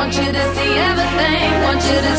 Want you to see everything. Want you to.